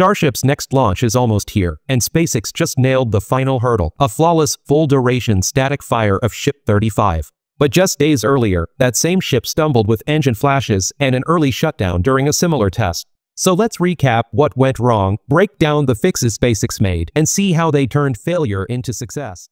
Starship's next launch is almost here, and SpaceX just nailed the final hurdle, a flawless, full-duration static fire of Ship 35. But just days earlier, that same ship stumbled with engine flashes and an early shutdown during a similar test. So let's recap what went wrong, break down the fixes SpaceX made, and see how they turned failure into success.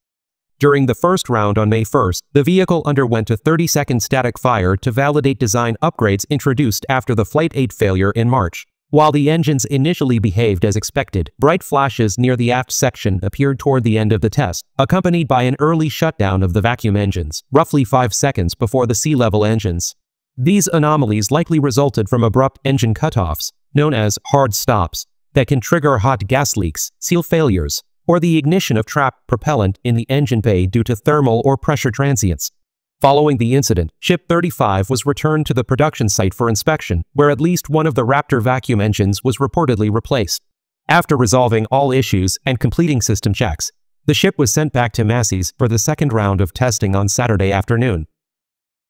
During the first round on May 1st, the vehicle underwent a 30-second static fire to validate design upgrades introduced after the Flight 8 failure in March. While the engines initially behaved as expected, bright flashes near the aft section appeared toward the end of the test, accompanied by an early shutdown of the vacuum engines, roughly 5 seconds before the sea-level engines. These anomalies likely resulted from abrupt engine cutoffs, known as hard stops, that can trigger hot gas leaks, seal failures, or the ignition of trapped propellant in the engine bay due to thermal or pressure transients. Following the incident, Ship 35 was returned to the production site for inspection, where at least one of the Raptor vacuum engines was reportedly replaced. After resolving all issues and completing system checks, the ship was sent back to Massey's for the second round of testing on Saturday afternoon.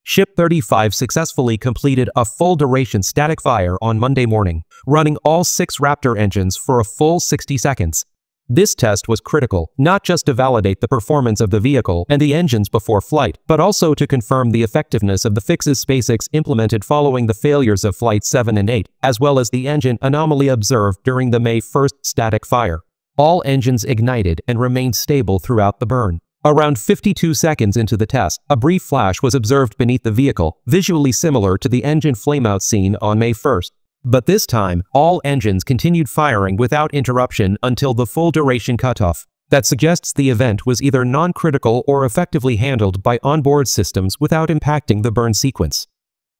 Ship 35 successfully completed a full-duration static fire on Monday morning, running all six Raptor engines for a full 60 seconds, this test was critical, not just to validate the performance of the vehicle and the engines before flight, but also to confirm the effectiveness of the fixes SpaceX implemented following the failures of Flight 7 and 8, as well as the engine anomaly observed during the May 1st static fire. All engines ignited and remained stable throughout the burn. Around 52 seconds into the test, a brief flash was observed beneath the vehicle, visually similar to the engine flameout seen on May 1st. But this time, all engines continued firing without interruption until the full duration cutoff. That suggests the event was either non-critical or effectively handled by onboard systems without impacting the burn sequence.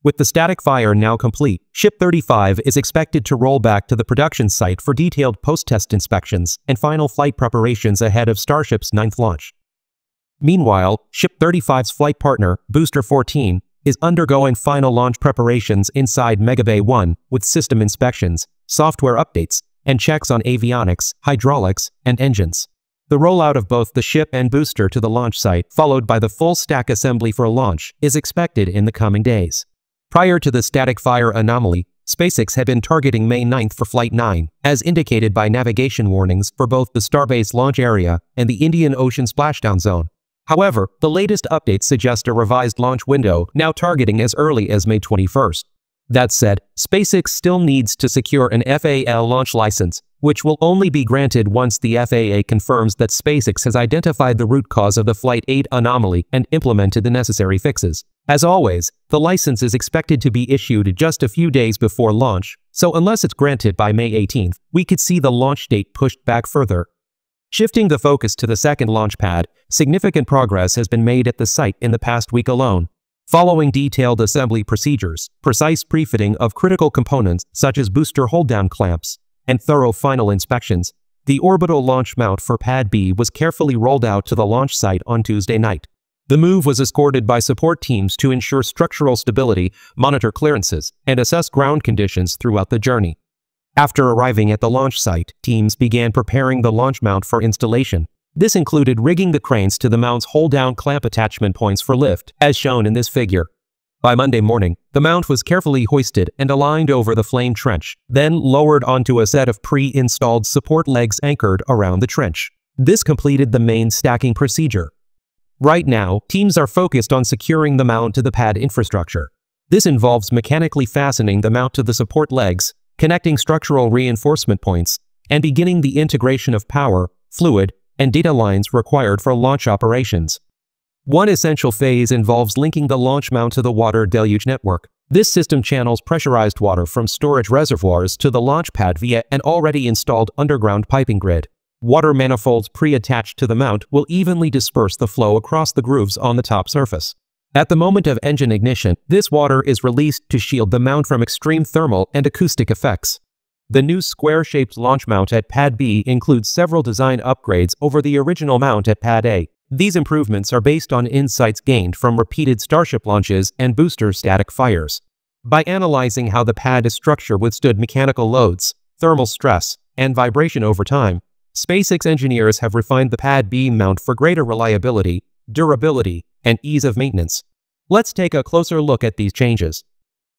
With the static fire now complete, Ship 35 is expected to roll back to the production site for detailed post-test inspections and final flight preparations ahead of Starship's ninth launch. Meanwhile, Ship 35's flight partner, Booster 14, is undergoing final launch preparations inside Megabay 1 with system inspections, software updates, and checks on avionics, hydraulics, and engines. The rollout of both the ship and booster to the launch site, followed by the full stack assembly for launch, is expected in the coming days. Prior to the static fire anomaly, SpaceX had been targeting May 9th for Flight 9, as indicated by navigation warnings for both the Starbase launch area and the Indian Ocean splashdown zone. However, the latest updates suggest a revised launch window, now targeting as early as May 21st. That said, SpaceX still needs to secure an FAA launch license, which will only be granted once the FAA confirms that SpaceX has identified the root cause of the Flight 8 anomaly and implemented the necessary fixes. As always, the license is expected to be issued just a few days before launch, so unless it's granted by May 18th, we could see the launch date pushed back further. Shifting the focus to the second launch pad, significant progress has been made at the site in the past week alone. Following detailed assembly procedures, precise prefitting of critical components such as booster hold-down clamps, and thorough final inspections, the orbital launch mount for Pad B was carefully rolled out to the launch site on Tuesday night. The move was escorted by support teams to ensure structural stability, monitor clearances, and assess ground conditions throughout the journey. After arriving at the launch site, teams began preparing the launch mount for installation. This included rigging the cranes to the mount's hold-down clamp attachment points for lift, as shown in this figure. By Monday morning, the mount was carefully hoisted and aligned over the flame trench, then lowered onto a set of pre-installed support legs anchored around the trench. This completed the main stacking procedure. Right now, teams are focused on securing the mount to the pad infrastructure. This involves mechanically fastening the mount to the support legs, connecting structural reinforcement points, and beginning the integration of power, fluid, and data lines required for launch operations. One essential phase involves linking the launch mount to the water deluge network. This system channels pressurized water from storage reservoirs to the launch pad via an already installed underground piping grid. Water manifolds pre-attached to the mount will evenly disperse the flow across the grooves on the top surface. At the moment of engine ignition, this water is released to shield the mount from extreme thermal and acoustic effects. The new square-shaped launch mount at Pad B includes several design upgrades over the original mount at Pad A. These improvements are based on insights gained from repeated Starship launches and booster static fires. By analyzing how the pad structure withstood mechanical loads, thermal stress, and vibration over time, SpaceX engineers have refined the Pad B mount for greater reliability, durability, and ease of maintenance. Let's take a closer look at these changes.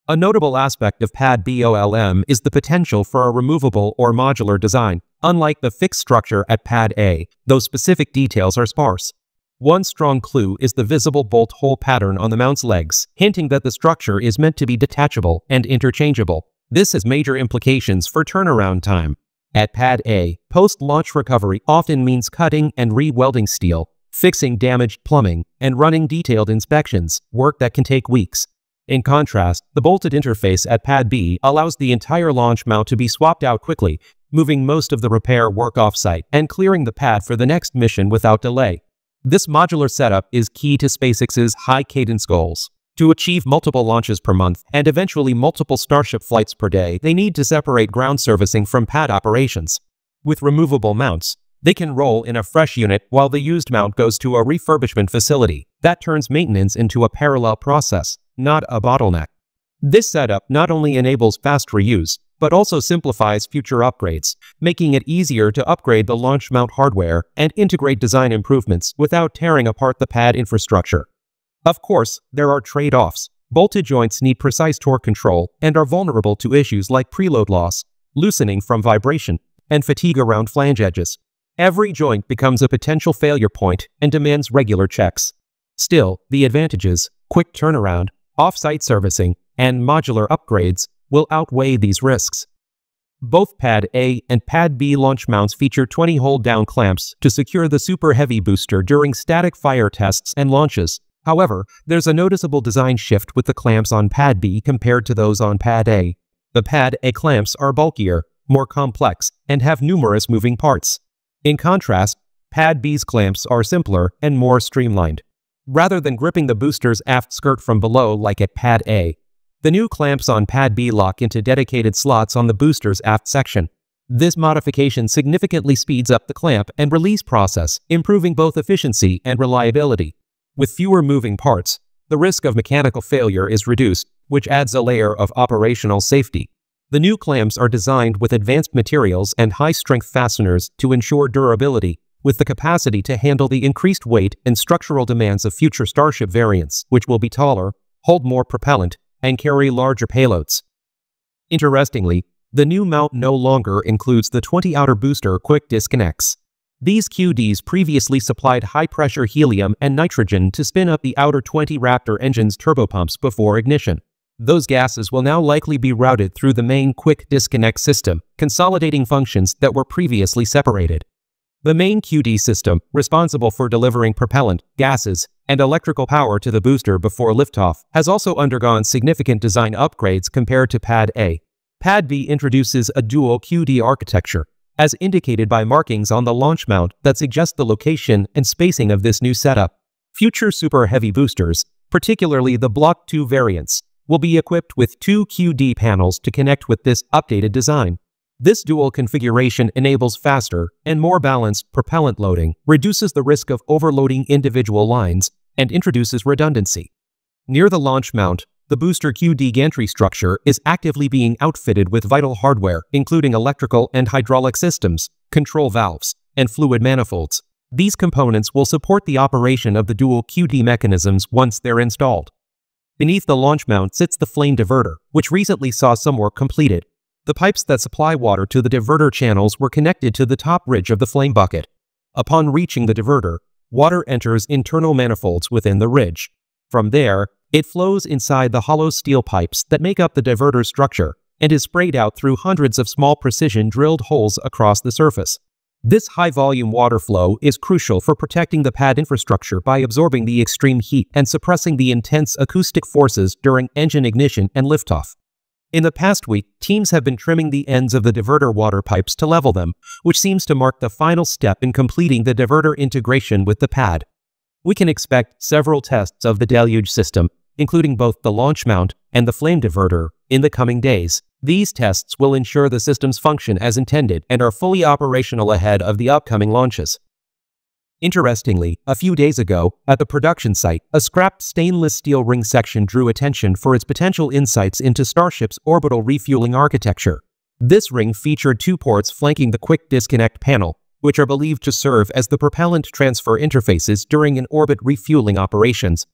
A notable aspect of PAD B OLM is the potential for a removable or modular design, unlike the fixed structure at PAD A, though specific details are sparse. One strong clue is the visible bolt hole pattern on the mount's legs, hinting that the structure is meant to be detachable and interchangeable. This has major implications for turnaround time. At Pad A, post-launch recovery often means cutting and re-welding steel, fixing damaged plumbing, and running detailed inspections, work that can take weeks. In contrast, the bolted interface at Pad B allows the entire launch mount to be swapped out quickly, moving most of the repair work off-site and clearing the pad for the next mission without delay. This modular setup is key to SpaceX's high cadence goals. To achieve multiple launches per month and eventually multiple Starship flights per day, they need to separate ground servicing from pad operations. With removable mounts, they can roll in a fresh unit while the used mount goes to a refurbishment facility. That turns maintenance into a parallel process, not a bottleneck. This setup not only enables fast reuse, but also simplifies future upgrades, making it easier to upgrade the launch mount hardware and integrate design improvements without tearing apart the pad infrastructure. Of course, there are trade-offs. Bolted joints need precise torque control and are vulnerable to issues like preload loss, loosening from vibration, and fatigue around flange edges. Every joint becomes a potential failure point and demands regular checks. Still, the advantages, quick turnaround, off-site servicing, and modular upgrades will outweigh these risks. Both Pad A and Pad B launch mounts feature 20 hold-down clamps to secure the Super Heavy booster during static fire tests and launches. However, there's a noticeable design shift with the clamps on Pad B compared to those on Pad A. The Pad A clamps are bulkier, more complex, and have numerous moving parts. In contrast, Pad B's clamps are simpler and more streamlined. Rather than gripping the booster's aft skirt from below like at Pad A, the new clamps on Pad B lock into dedicated slots on the booster's aft section. This modification significantly speeds up the clamp and release process, improving both efficiency and reliability. With fewer moving parts, the risk of mechanical failure is reduced, which adds a layer of operational safety. The new clamps are designed with advanced materials and high-strength fasteners to ensure durability, with the capacity to handle the increased weight and structural demands of future Starship variants, which will be taller, hold more propellant, and carry larger payloads. Interestingly, the new mount no longer includes the 20 outer booster quick disconnects. These QDs previously supplied high-pressure helium and nitrogen to spin up the outer 20 Raptor engine's turbopumps before ignition. Those gases will now likely be routed through the main quick disconnect system, consolidating functions that were previously separated. The main QD system, responsible for delivering propellant, gases, and electrical power to the booster before liftoff, has also undergone significant design upgrades compared to Pad A. Pad B introduces a dual QD architecture, as indicated by markings on the launch mount that suggest the location and spacing of this new setup. Future Super Heavy boosters, particularly the Block 2 variants, will be equipped with two QD panels to connect with this updated design. This dual configuration enables faster and more balanced propellant loading, reduces the risk of overloading individual lines, and introduces redundancy. Near the launch mount, the booster QD gantry structure is actively being outfitted with vital hardware, including electrical and hydraulic systems, control valves, and fluid manifolds. These components will support the operation of the dual QD mechanisms once they're installed. Beneath the launch mount sits the flame diverter, which recently saw some work completed. The pipes that supply water to the diverter channels were connected to the top ridge of the flame bucket. Upon reaching the diverter, water enters internal manifolds within the ridge. From there, it flows inside the hollow steel pipes that make up the diverter structure and is sprayed out through hundreds of small precision drilled holes across the surface. This high-volume water flow is crucial for protecting the pad infrastructure by absorbing the extreme heat and suppressing the intense acoustic forces during engine ignition and liftoff. In the past week, teams have been trimming the ends of the diverter water pipes to level them, which seems to mark the final step in completing the diverter integration with the pad. We can expect several tests of the deluge system, including both the launch mount and the flame diverter, in the coming days. These tests will ensure the systems function as intended and are fully operational ahead of the upcoming launches. Interestingly, a few days ago, at the production site, a scrapped stainless steel ring section drew attention for its potential insights into Starship's orbital refueling architecture. This ring featured two ports flanking the quick disconnect panel, which are believed to serve as the propellant transfer interfaces during an orbit refueling operations.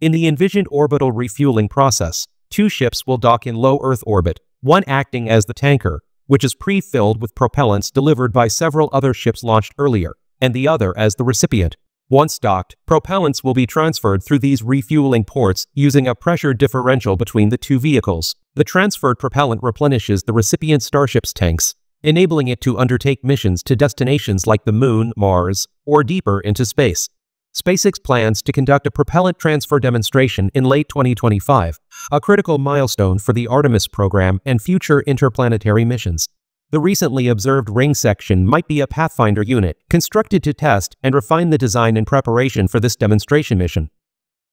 In the envisioned orbital refueling process, two ships will dock in low Earth orbit, one acting as the tanker, which is pre-filled with propellants delivered by several other ships launched earlier, and the other as the recipient. Once docked, propellants will be transferred through these refueling ports using a pressure differential between the two vehicles. The transferred propellant replenishes the recipient starship's tanks, enabling it to undertake missions to destinations like the Moon, Mars, or deeper into space. SpaceX plans to conduct a propellant transfer demonstration in late 2025, a critical milestone for the Artemis program and future interplanetary missions. The recently observed ring section might be a Pathfinder unit, constructed to test and refine the design in preparation for this demonstration mission.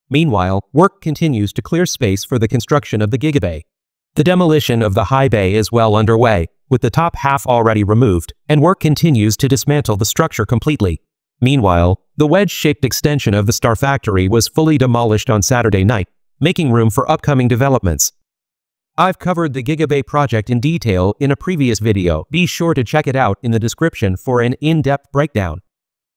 Meanwhile, work continues to clear space for the construction of the Gigabay. The demolition of the high bay is well underway, with the top half already removed, and work continues to dismantle the structure completely. Meanwhile, the wedge-shaped extension of the Star Factory was fully demolished on Saturday night, making room for upcoming developments. I've covered the Gigabay project in detail in a previous video. Be sure to check it out in the description for an in-depth breakdown.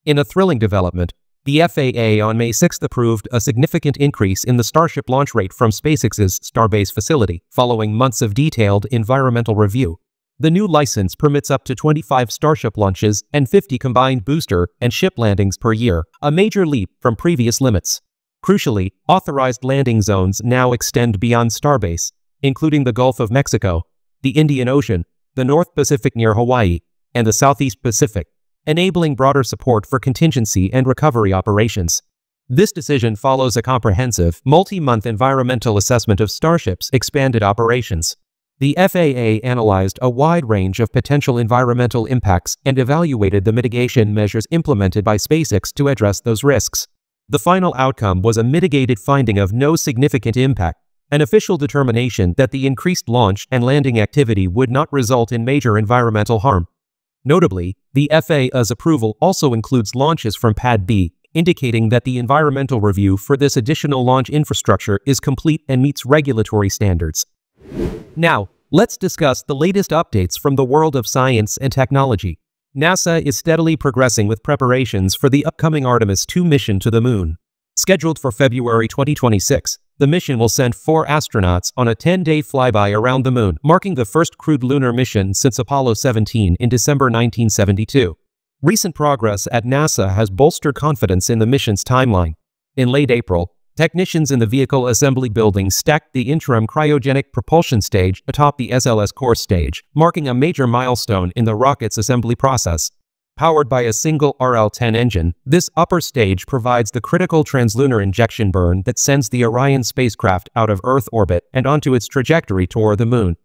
In a thrilling development, the FAA on May 6 approved a significant increase in the Starship launch rate from SpaceX's Starbase facility, following months of detailed environmental review. The new license permits up to 25 Starship launches and 50 combined booster and ship landings per year, a major leap from previous limits. Crucially, authorized landing zones now extend beyond Starbase, including the Gulf of Mexico, the Indian Ocean, the North Pacific near Hawaii, and the Southeast Pacific, enabling broader support for contingency and recovery operations. This decision follows a comprehensive, multi-month environmental assessment of Starship's expanded operations. The FAA analyzed a wide range of potential environmental impacts and evaluated the mitigation measures implemented by SpaceX to address those risks. The final outcome was a mitigated finding of no significant impact, an official determination that the increased launch and landing activity would not result in major environmental harm. Notably, the FAA's approval also includes launches from Pad B, indicating that the environmental review for this additional launch infrastructure is complete and meets regulatory standards. Now, let's discuss the latest updates from the world of science and technology. NASA is steadily progressing with preparations for the upcoming Artemis II mission to the Moon. Scheduled for February 2026, the mission will send four astronauts on a 10-day flyby around the Moon, marking the first crewed lunar mission since Apollo 17 in December 1972. Recent progress at NASA has bolstered confidence in the mission's timeline. In late April, technicians in the vehicle assembly building stacked the interim cryogenic propulsion stage atop the SLS core stage, marking a major milestone in the rocket's assembly process. Powered by a single RL-10 engine, this upper stage provides the critical translunar injection burn that sends the Orion spacecraft out of Earth orbit and onto its trajectory toward the Moon.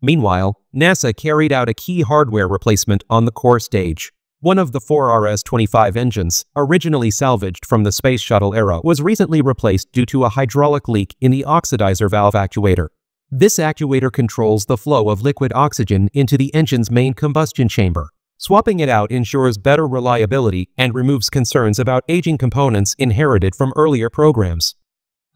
Meanwhile, NASA carried out a key hardware replacement on the core stage. One of the four RS-25 engines, originally salvaged from the Space Shuttle era, was recently replaced due to a hydraulic leak in the oxidizer valve actuator. This actuator controls the flow of liquid oxygen into the engine's main combustion chamber, Swapping it out ensures better reliability and removes concerns about aging components inherited from earlier programs.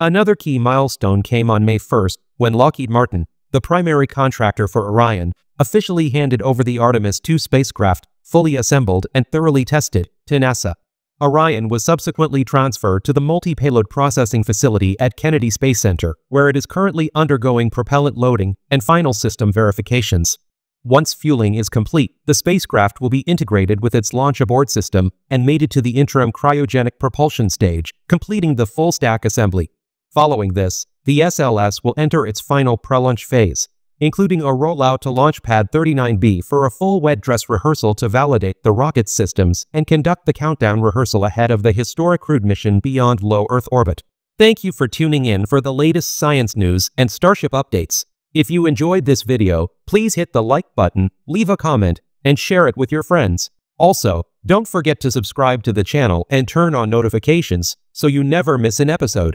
Another key milestone came on May 1st when Lockheed Martin, the primary contractor for Orion, officially handed over the Artemis II spacecraft, fully assembled and thoroughly tested, to NASA. Orion was subsequently transferred to the Multi-Payload Processing Facility at Kennedy Space Center, where it is currently undergoing propellant loading and final system verifications. Once fueling is complete, the spacecraft will be integrated with its launch abort system and mated to the interim cryogenic propulsion stage, completing the full stack assembly. Following this, the SLS will enter its final pre-launch phase, including a rollout to Launch Pad 39B for a full wet dress rehearsal to validate the rocket systems and conduct the countdown rehearsal ahead of the historic crewed mission beyond low Earth orbit. Thank you for tuning in for the latest science news and Starship updates. If you enjoyed this video, please hit the like button, leave a comment, and share it with your friends. Also, don't forget to subscribe to the channel and turn on notifications so you never miss an episode.